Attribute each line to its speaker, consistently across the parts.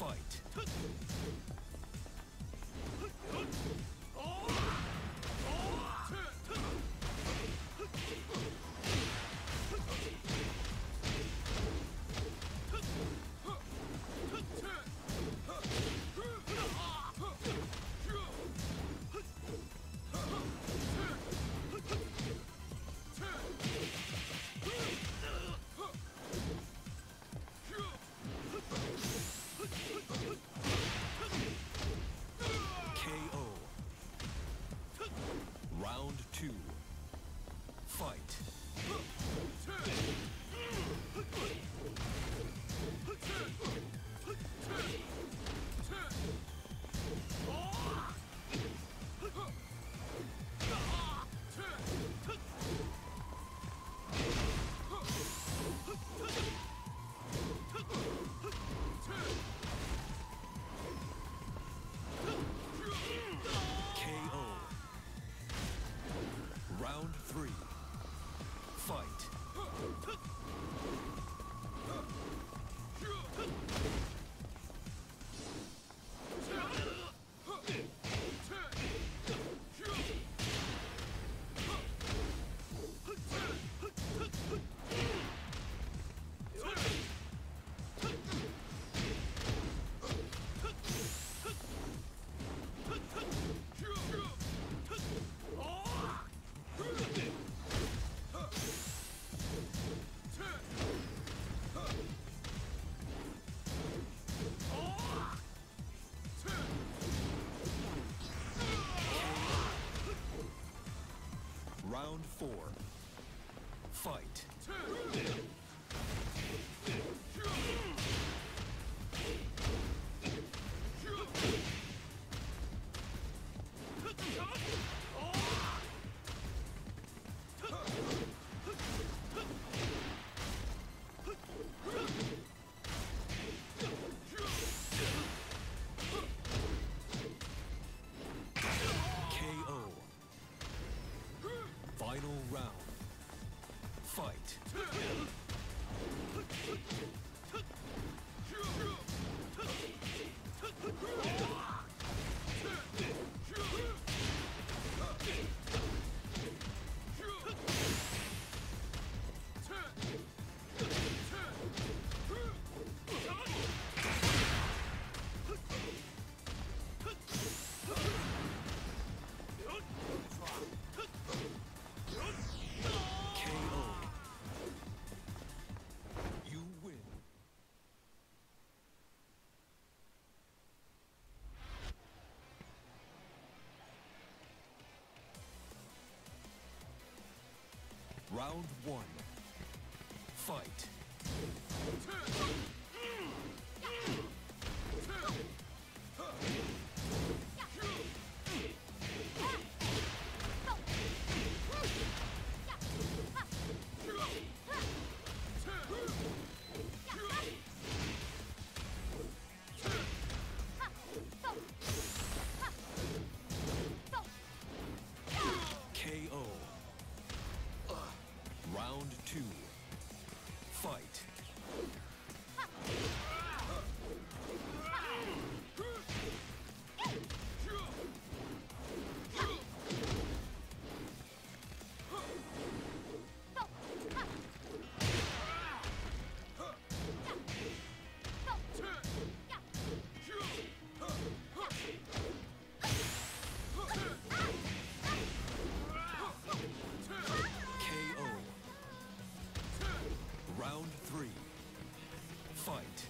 Speaker 1: Fight. Fight. KO. Final round. Fight. Round one. Fight. Round three. Fight.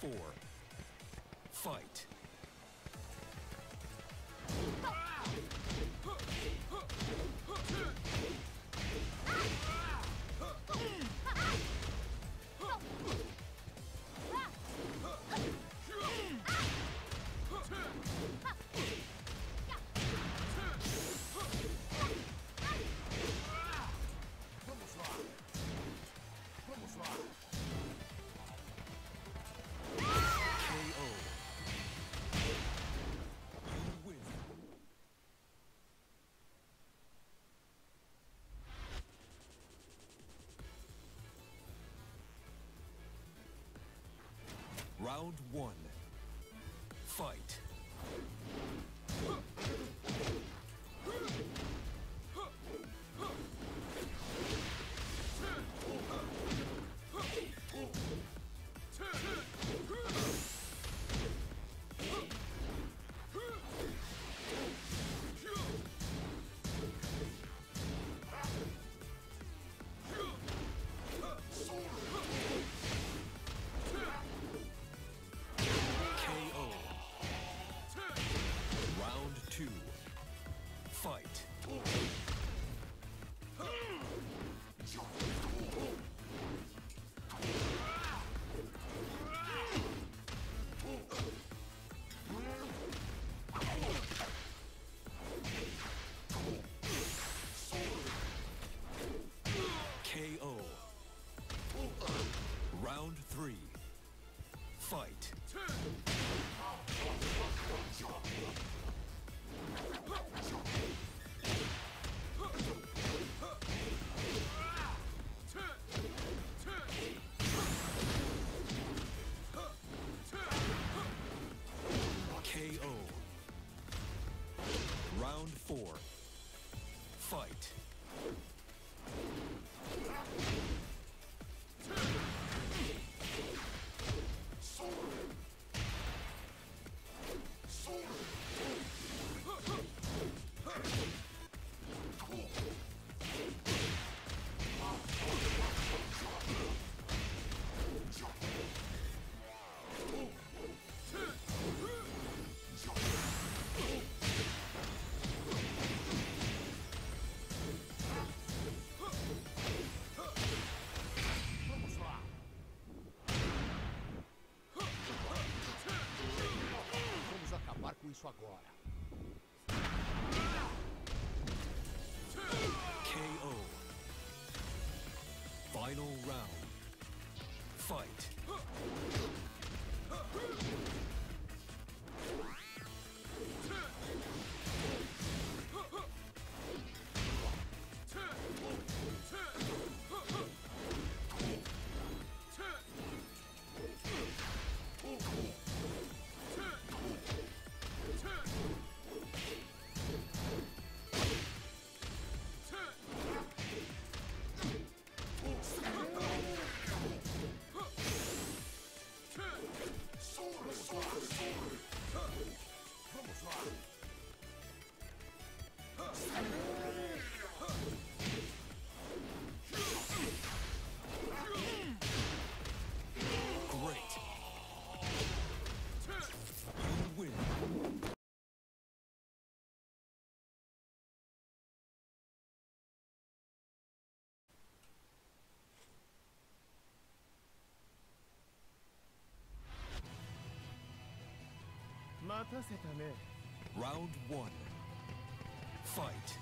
Speaker 1: Four. Fight. Round one. Fight. Round one. Fight.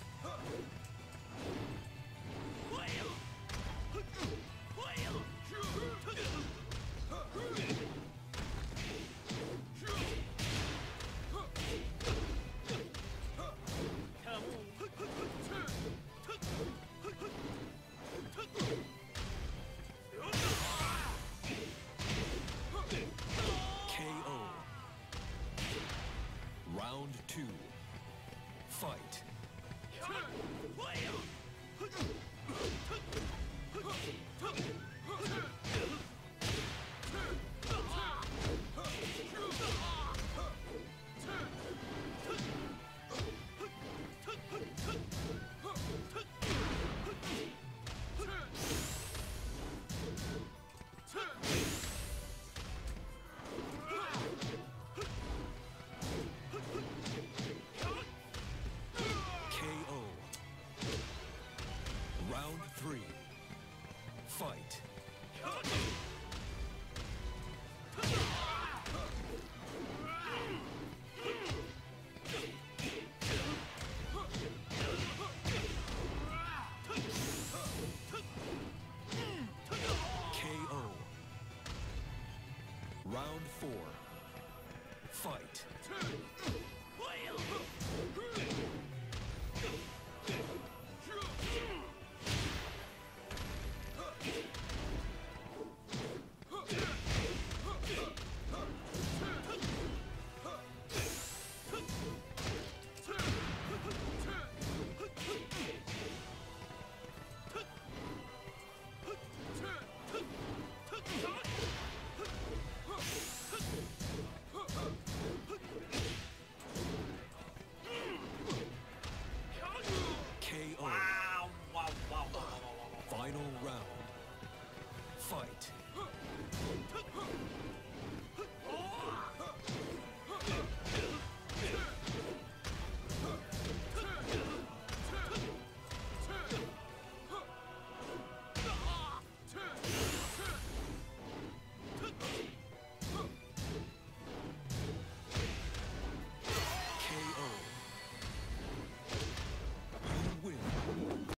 Speaker 1: Fight.